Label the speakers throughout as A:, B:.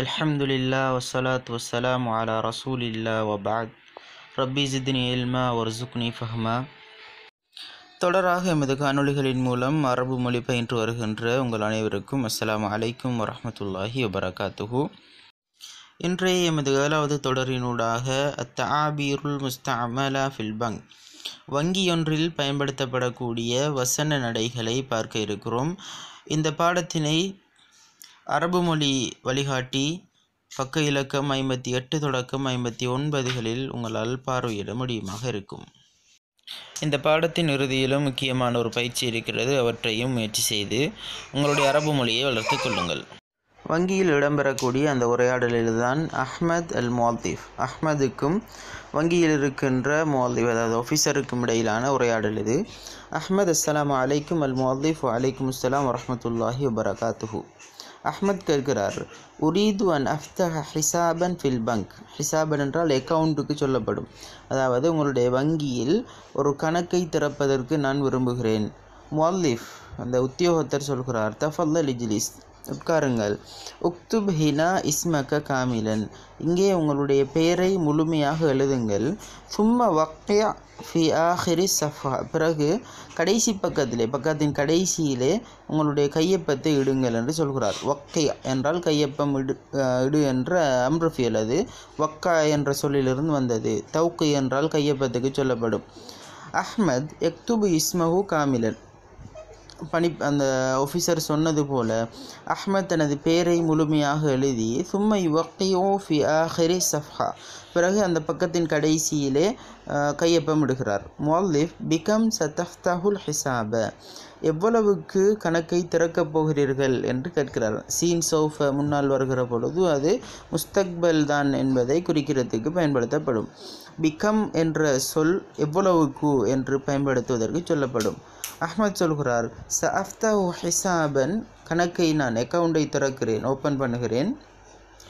A: அல்ஹம்துலில்லா வசலாத் வசலாம் அலா ரசூல் இல்லா வபாத் ரப்பி ஜித்னி இல்மா வர்சுக்னி ஃபஹ்மா. தொடராக எமது காணொலிகளின் மூலம் அரபு மொழி பயின்று வருகின்ற உங்கள் அனைவருக்கும் அஸ்லாம் அலைக்கும் வரமத்துல்லாஹி வபரகாத்துஹு. இன்றைய எமது ஏழாவது தொடரினூடாக அத்த ஆபீருல் முஸ்தமலா ஃபில்பங் வங்கியொன்றில் பயன்படுத்தப்படக்கூடிய வசன நடைகளை பார்க்க இருக்கிறோம். இந்த பாடத்தினை அரபு மொழி வழிகாட்டி பக்க இலக்கம் ஐம்பத்தி எட்டு தொடக்கம் ஐம்பத்தி ஒன்பதுகளில் உங்களால் பார்வையிட முடியுமாக இருக்கும். இந்த பாடத்தின் இறுதியிலும் முக்கியமான ஒரு பயிற்சி இருக்கிறது. அவற்றையும் முயற்சி செய்து உங்களுடைய அரபு மொழியை வளர்த்துக் கொள்ளுங்கள். வங்கியில் இடம்பெறக்கூடிய அந்த உரையாடலில்தான் அஹ்மத் அல் மோல்திஃப் அஹ்மதுக்கும் வங்கியில் இருக்கின்ற மோல்திஃப் அதாவது ஆஃபீஸருக்கும் இடையிலான உரையாடல் இது. அஹ்மத் அஸ்லாம் அலைக்கும் அல் மோல்திஃப் அலைக்கும் அஸ்லாம் வரமத்துல்லாஹி வபரகாத்துஹூ. அஹ்மத் கேட்கிறார் உரீது அன் அஃப்தஹ ஹிசாபன் ஃபில் பங்க். ஹிசாபன் என்றால் அக்கவுண்ட்டுக்கு சொல்லப்படும். அதாவது உங்களுடைய வங்கியில் ஒரு கணக்கை திறப்பதற்கு நான் விரும்புகிறேன். மொல்லிஃப் அந்த உத்தியோகத்தர் சொல்கிறார் தஃபல்ல லிஜிலிஸ் உட்காருங்கள். உக்துப் ஹினா இஸ்மக காமிலன். இங்கே உங்களுடைய பெயரை முழுமையாக எழுதுங்கள். சும்மா வக்யா ஃபி ஆஹிரி சஃபா. பிறகு கடைசி பக்கத்திலே பக்கத்தின் கடைசியிலே உங்களுடைய கையொப்பத்தை இடுங்கள் என்று சொல்கிறார். வக்கையா என்றால் கையொப்பம் இடு இடு என்ற அம்ரஃபியல் அது. வக்கா என்ற சொல்லிலிருந்து வந்தது. தௌக்கு என்றால் கையொப்பத்துக்கு சொல்லப்படும். அஹ்மத் எக்துபு இஸ்மஹு காமிலன். பணி அந்த ஆஃபீஸர் சொன்னது போல அஹ்மத் தனது பெயரை முழுமையாக எழுதி சும்மை வக்கையோ ஃபி ஆஹிரி சஃப்ஹா. பிறகு அந்த பக்கத்தின் கடைசியிலே கையொப்பமிடுகிறார். மொல்லிஃப் பிகம் சத்தஃப்தஹுல் ஹிசாப. எவ்வளவுக்கு கணக்கை திறக்கப் போகிறீர்கள்? என்று கேட்கிறார். சீன் சௌஃப முன்னால் வருகிற பொழுது அது முஸ்தக்பல் தான் என்பதை குறிக்கிறதுக்கு பயன்படுத்தப்படும். பிகம் என்ற சொல் எவ்வளவுக்கு? என்று பயன்படுத்துவதற்கு சொல்லப்படும். அஹ்மத் சொல்கிறார் ச அஃப்தஹு ஹிசாபன் கணக்கை நான் அக்கவுண்டை திறக்கிறேன் ஓப்பன் பண்ணுகிறேன்.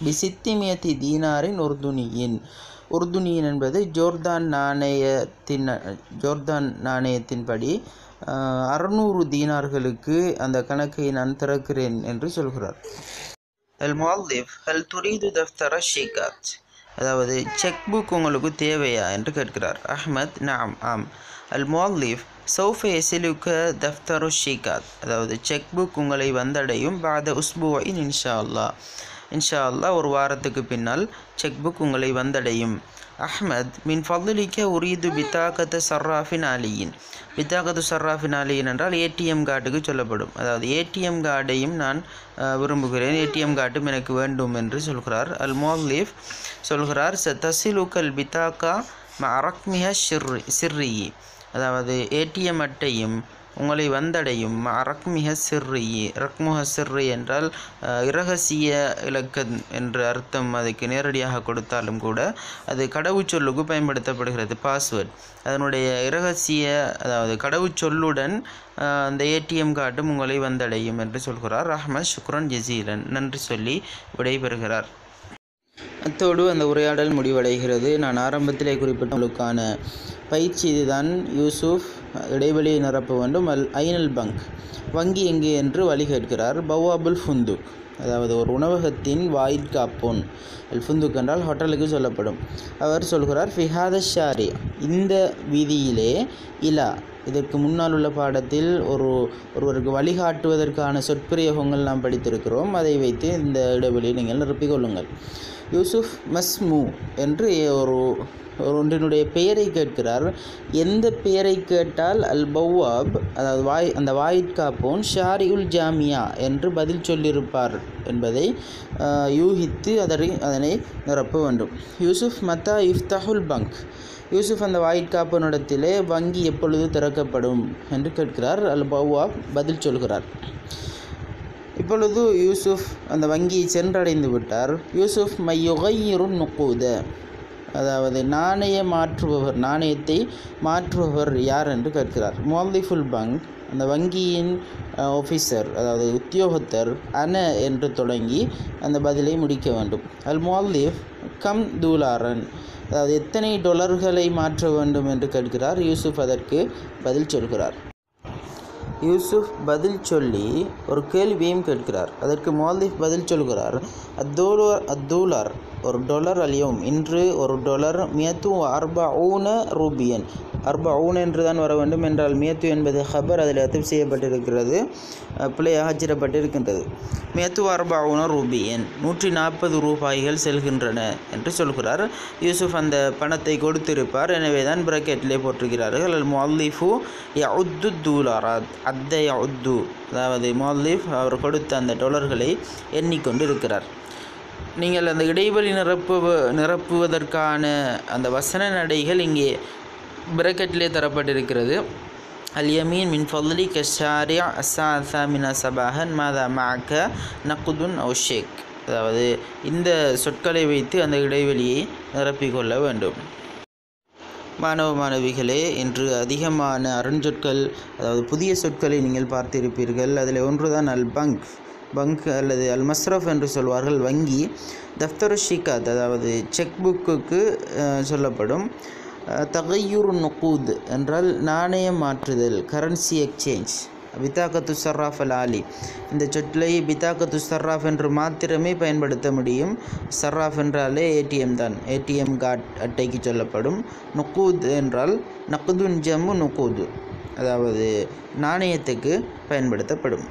A: பிசித்திமியத்தி தீனாரின் உர்துனியின். உர்துனியின் என்பது ஜோர்தான் நாணயத்தின் ஜோர்தான் நாணயத்தின்படி அறுநூறு தீனார்களுக்கு அந்த கணக்கை நான் திறக்கிறேன் என்று சொல்கிறார். அல் முஅல்லிஃப் அல் துரீது தஃப்தர ஷிகாத். அதாவது செக் புக் உங்களுக்கு தேவையா? என்று கேட்கிறார். அஹ்மத் நாம் ஆம். அல் முஅல்லிஃப் சௌஃப எசிலுக்க தஃப்தரு ஷிகாத். அதாவது செக் புக் உங்களை வந்தடையும் பாத உஸ்புவின் இன்ஷா அல்லாஹ் இன்ஷா அல்லா ஒரு வாரத்துக்கு பின்னால் செக் புக் உங்களை வந்தடையும். அஹ்மத் மின் ஃபதுலிக்க உரீது பித்தாக்கத்து சர்ராஃபின் அலியின். பித்தாக்கத்து சர்ராஃபின் அலியின் என்றால் ஏடிஎம் கார்டுக்கு சொல்லப்படும். அதாவது ஏடிஎம் கார்டையும் நான் விரும்புகிறேன். ஏடிஎம் கார்டும் எனக்கு வேண்டும் என்று சொல்கிறார். அல் மோலீஃப் சொல்கிறார் ச தசிலுக்கல் பித்தாக்கா அரக்மிஹ ஷிர்ரி சிர்ரி அதாவது ஏடிஎம் அட்டையும் உங்களை வந்தடையும். ரக்மிக சிறு ரக்முக சிறு என்றால் இரகசிய இலக்கம் என்ற அர்த்தம் அதுக்கு நேரடியாக கொடுத்தாலும் கூட அது கடவுச்சொல்லுக்கு பயன்படுத்தப்படுகிறது பாஸ்வேர்ட் அதனுடைய இரகசிய அதாவது கடவுச்சொல்லுடன் அந்த ஏடிஎம் கார்டும் உங்களை வந்தடையும் என்று சொல்கிறார். அஹ்மத் சுக்ரன் ஜெசீலன். நன்றி சொல்லி விடைபெறுகிறார். அத்தோடு அந்த உரையாடல் முடிவடைகிறது. நான் ஆரம்பத்திலே குறிப்பிட்டவர்களுக்கான பயிற்சி இதுதான். யூசுஃப் இடைவெளியை நிரப்ப வேண்டும். அல் ஐனல் பங்க். வங்கி எங்கே என்று வழி கேட்கிறார். பவாபுல் ஃபுந்துக். அதாவது ஒரு உணவகத்தின் வாயிற்காப்போன் அல்ஃபுந்துக் என்றால் ஹோட்டலுக்கு சொல்லப்படும். அவர் சொல்கிறார் ஃபிஹாத ஷாரி. இந்த வீதியிலே இலா. இதற்கு முன்னால் உள்ள பாடத்தில் ஒரு ஒருவருக்கு வழிகாட்டுவதற்கான சொற்பிரயோகங்கள் நாம் படித்திருக்கிறோம். அதை வைத்து இந்த இடைவெளியை நீங்கள் நிரப்பிக்கொள்ளுங்கள் யூசுஃப் மஸ்மு என்று ஒரு ஒன்றினுடைய பெயரை கேட்கிறார். எந்த பெயரை கேட்டால் அல் பவ்வாப் அதாவது வாய் அந்த வாயிற்காப்போன் ஷாரியுல் ஜாமியா என்று பதில் சொல்லியிருப்பார் என்பதை யூகித்து அதனை அதனை நிரப்ப வேண்டும். யூசுப் மத்தா இஃப்தஹுல் பங்க். யூசுஃப் அந்த வாயிற்காப்பனிடத்திலே வங்கி எப்பொழுது திறக்கப்படும் என்று கேட்கிறார். அல் பவ்வாப் பதில் சொல்கிறார். இப்பொழுது யூசுஃப் அந்த வங்கியை சென்றடைந்து விட்டார். யூசுஃப் மையுகையிரு நுக்கூத. அதாவது நாணய மாற்றுபவர் நாணயத்தை மாற்றுபவர் யார் என்று கேட்கிறார். மோல்திஃபுல் பங்க் அந்த வங்கியின் ஆஃபீஸர் அதாவது உத்தியோகத்தர் அன என்று தொடங்கி அந்த பதிலை முடிக்க வேண்டும். அல் மோல்திஃப் கம் தூலாரன் அதாவது எத்தனை டொலர்களை மாற்ற வேண்டும் என்று கேட்கிறார். யூசுப் அதற்கு பதில் சொல்கிறார். யூசுப் பதில் சொல்லி ஒரு கேள்வியையும் கேட்கிறார். அதற்கு மோல்தீப் பதில் சொல்கிறார் அத்தோலர் அத்தூலர் ஒரு டொலர் அழியும். இன்று ஒரு டொலர் மியத்து அர்பா ஊன ரூபியன். அர்பா ஊன் என்று தான் வர வேண்டும் என்றால் மியத்து என்பது ஹபர் அதில் அத்திப் செய்யப்பட்டிருக்கிறது பிள்ளையாக அச்சிடப்பட்டிருக்கின்றது. மியத்து அர்பா ஊன ரூபியன் நூற்றி நாற்பது ரூபாய்கள் செல்கின்றன என்று சொல்கிறார். யூசுஃப் அந்த பணத்தை கொடுத்திருப்பார். எனவே தான் பிரக்கெட்டிலே போட்டிருக்கிறார்கள். அல் மொல்லிஃபு யவுத்து தூலாராத். அத்தை உத்து அதாவது மோல்லிஃப் அவர் கொடுத்த அந்த டொலர்களை எண்ணிக்கொண்டு இருக்கிறார் நீங்கள் அந்த இடைவெளி நிரப்பு நிரப்புவதற்கான அந்த வசன நடைகள் இங்கே பிரக்கெட்டிலே தரப்பட்டிருக்கிறது. அல் யமீன் மின் ஃபல்லி கஷாரியா அசா அசாமினா சபாஹன் மாதா மாக்க நக்குதுன் அவுஷேக் அதாவது இந்த சொற்களை வைத்து அந்த இடைவெளியை நிரப்பிக்கொள்ள வேண்டும். மாணவ மாணவிகளே இன்று அதிகமான அருஞ்சொற்கள் அதாவது புதிய சொற்களை நீங்கள் பார்த்திருப்பீர்கள். அதில் ஒன்றுதான் அல் பங்க். பங்க் அல்லது அல் மஸ்ரஃப் என்று சொல்வார்கள். வங்கி தஃப்தரு ஷிகாத் அதாவது செக் புக்குக்கு சொல்லப்படும். தகையூர் தகையுர் நுகூத் என்றால் நாணயம் மாற்றுதல் கரன்சி எக்ஸ்சேஞ்ச். பித்தாக்கத்து சர்ராஃப் அல் ஆலி இந்த சொற்களை பித்தாக்கத்து சர்ராஃப் என்று மாத்திரமே பயன்படுத்த முடியும். சர்ராஃப் என்றாலே ஏடிஎம் தான். ஏடிஎம் கார்ட் அட்டைக்கு சொல்லப்படும். நுக்கூத் என்றால் நக்குதுன் ஜம்மு நுக்கூது. அதாவது நாணயத்துக்கு பயன்படுத்தப்படும்.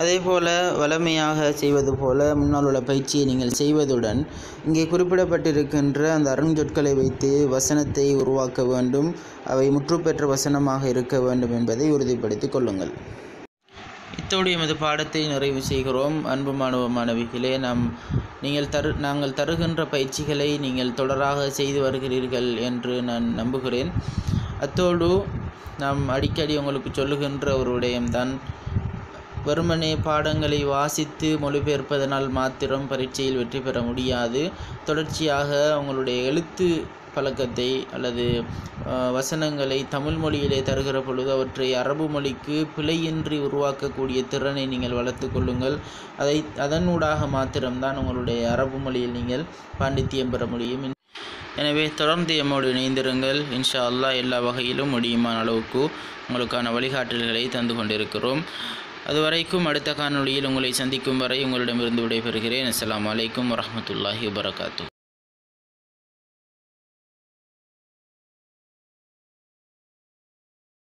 A: அதே போல் வளமையாக செய்வது போல முன்னால் உள்ள பயிற்சியை நீங்கள் செய்வதுடன் இங்கே குறிப்பிடப்பட்டிருக்கின்ற அந்த அருஞ்சொற்களை வைத்து வசனத்தை உருவாக்க வேண்டும் அவை முற்றுப்பெற்ற வசனமாக இருக்க வேண்டும் என்பதை உறுதிப்படுத்திக் கொள்ளுங்கள். இத்தோடு எமது பாடத்தை நிறைவு செய்கிறோம். அன்பு மாணவ மாணவிகளே நாம் நீங்கள் தரு நாங்கள் தருகின்ற பயிற்சிகளை நீங்கள் தொடராக செய்து வருகிறீர்கள் என்று நான் நம்புகிறேன். அத்தோடு நாம் அடிக்கடி உங்களுக்கு சொல்லுகின்ற ஒரு விடயம்தான் வெறுமனே பாடங்களை வாசித்து மொழிபெயர்ப்பதனால் மாத்திரம் பரீட்சையில் வெற்றி பெற முடியாது. தொடர்ச்சியாக உங்களுடைய எழுத்து பழக்கத்தை அல்லது வசனங்களை தமிழ் மொழியிலே தருகிற பொழுது அவற்றை அரபு மொழிக்கு பிழையின்றி உருவாக்கக்கூடிய திறனை நீங்கள் வளர்த்து கொள்ளுங்கள். அதை அதனூடாக மாத்திரம்தான் உங்களுடைய அரபு மொழியில் நீங்கள் பாண்டித்தியம் பெற முடியும். எனவே தொடர்ந்து எம்மோடு இணைந்திருங்கள். இன்ஷா அல்லாஹ் எல்லா வகையிலும் முடியுமான அளவுக்கு உங்களுக்கான வழிகாட்டல்களை தந்து கொண்டிருக்கிறோம். அதுவரைக்கும் அடுத்த காணொளியில் உங்களை சந்திக்கும் வரை உங்களிடமிருந்து விடைபெறுகிறேன். அஸ்லாம் அலைக்கும் வரமத்துல்லாஹி வபரகாத்து